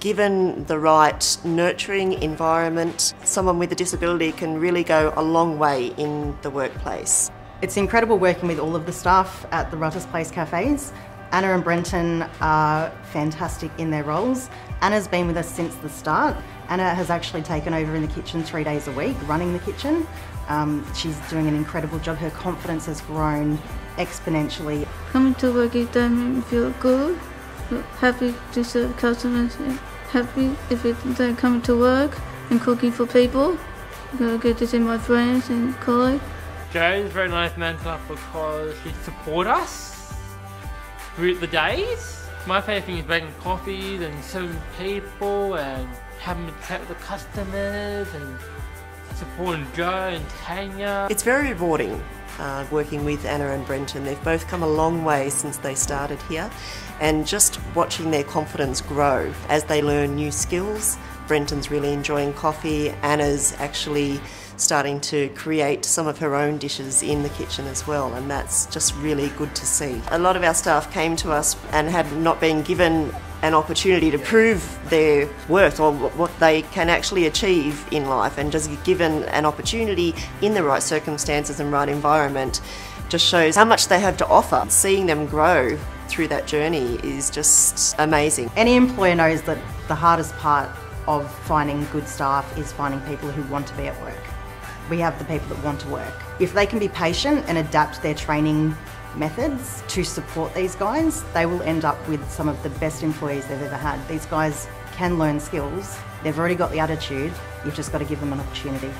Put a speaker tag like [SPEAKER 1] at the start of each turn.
[SPEAKER 1] Given the right nurturing environment, someone with a disability can really go a long way in the workplace.
[SPEAKER 2] It's incredible working with all of the staff at the Ratha's Place cafes. Anna and Brenton are fantastic in their roles. Anna's been with us since the start. Anna has actually taken over in the kitchen three days a week, running the kitchen. Um, she's doing an incredible job. Her confidence has grown exponentially.
[SPEAKER 3] Coming to work each day makes me feel good, happy to serve customers, and happy if it's then coming to work and cooking for people. I get to see my friends and colleagues.
[SPEAKER 4] Joe's a very nice mentor because she supports us through the days. My favourite thing is making coffees and serving people and having to chat with the customers and supporting Joe and Tanya.
[SPEAKER 1] It's very rewarding uh, working with Anna and Brenton. They've both come a long way since they started here, and just watching their confidence grow as they learn new skills. Brenton's really enjoying coffee, Anna's actually starting to create some of her own dishes in the kitchen as well, and that's just really good to see. A lot of our staff came to us and had not been given an opportunity to prove their worth or what they can actually achieve in life, and just given an opportunity in the right circumstances and right environment just shows how much they have to offer. Seeing them grow through that journey is just amazing.
[SPEAKER 2] Any employer knows that the hardest part of finding good staff is finding people who want to be at work. We have the people that want to work. If they can be patient and adapt their training methods to support these guys, they will end up with some of the best employees they've ever had. These guys can learn skills, they've already got the attitude, you've just got to give them an opportunity.